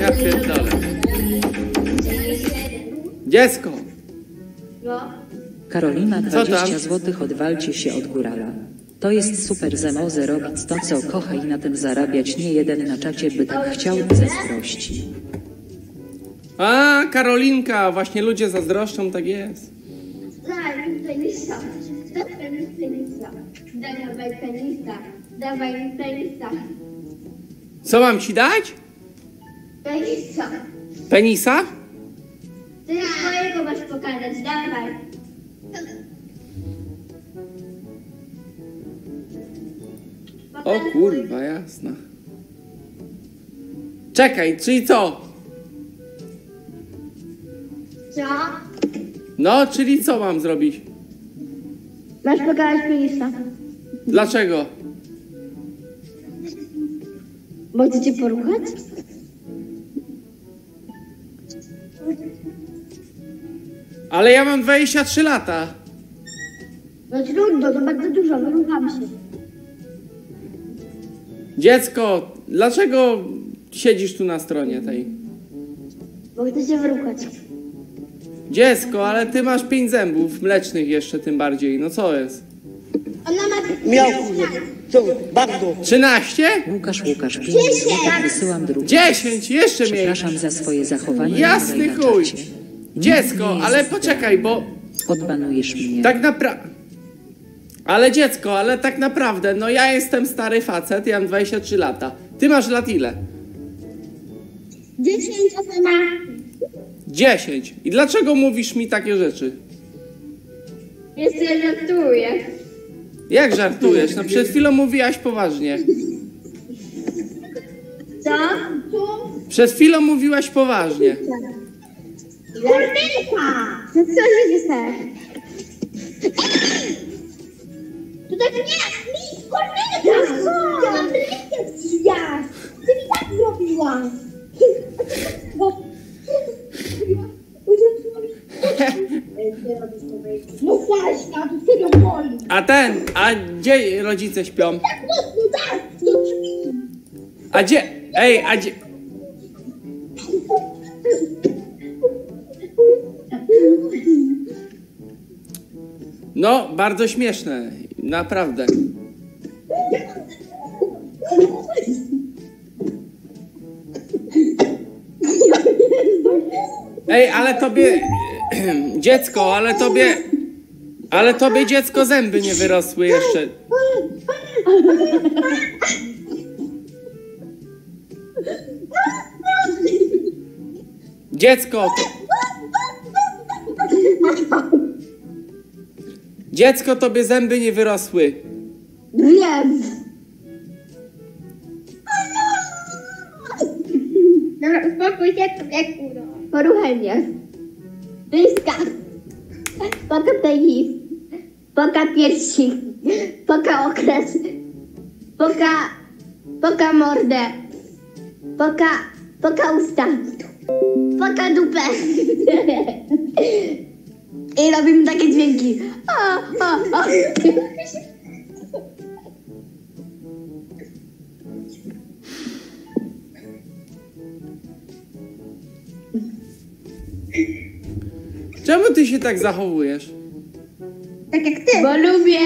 Ja pierdolę. Dziecko! No. Karolina Co 20 tam? zł odwalcie się od górala. To jest super zemoze robić to co kocha i na tym zarabiać nie jeden na czacie by tak chciał zazdrości. A, Karolinka! Właśnie ludzie zazdroszczą, tak jest. Daj mi penisa. Dawaj mi penisa. Dawaj penisa. Dawaj mi penisa. Co mam ci dać? Penisa. Penisa? Ty swojego masz pokazać. Dawaj. O kurwa, jasna. Czekaj, czyli co? Co? No, czyli co mam zrobić? Masz pokazać penisa. Dlaczego? Bo chcę cię poruchać? Ale ja mam 23 lata. No trudno, to bardzo dużo, wyrucham się. Dziecko, dlaczego siedzisz tu na stronie tej? Bo chcę cię wyruchać. Dziecko, ale ty masz 5 zębów mlecznych jeszcze tym bardziej. No co jest? Ona ma... Miał. Co? Bardzo. 13? Łukasz Łukasz 5 zł wysyłam drugi. 10, jeszcze mniej. Przepraszam za swoje zachowanie. Jasny na chuj. czacie. Dziecko, ale poczekaj, bo Odbanujesz mnie. tak naprawdę... Ale dziecko, ale tak naprawdę, no ja jestem stary facet, ja mam 23 lata. Ty masz lat ile? 10 ona ma... 10. I dlaczego mówisz mi takie rzeczy? Jeszcze żartuję. Jak żartujesz? No przed chwilą mówiłaś poważnie. Co? Tu? Przed chwilą mówiłaś poważnie. Kornelka! No co się? To tak nie, mi, Kornelka! Ja mam rękę ja! Ty mi tak zrobiła! No Kaśka, to serio boli! A ten, a gdzie rodzice śpią? Tak mocno, tak! Do drzwi! A gdzie? Ej, a gdzie? No, bardzo śmieszne. Naprawdę. Ej, ale tobie. Dziecko, ale tobie. Ale tobie dziecko zęby nie wyrosły jeszcze. Dziecko! To... Dziecko, tobie zęby nie wyrosły. Wiem! Dobra, uspokój się, jak kurwa. Poruchaj mnie. Bliska. Poka penis. Poka piersi. Poka okres. Poka... Poka mordę. Poka... Poka usta. Poka dupę. I robimy takie dźwięki. O, o, o. Czemu ty się tak zachowujesz? Tak jak ty. Bo lubię.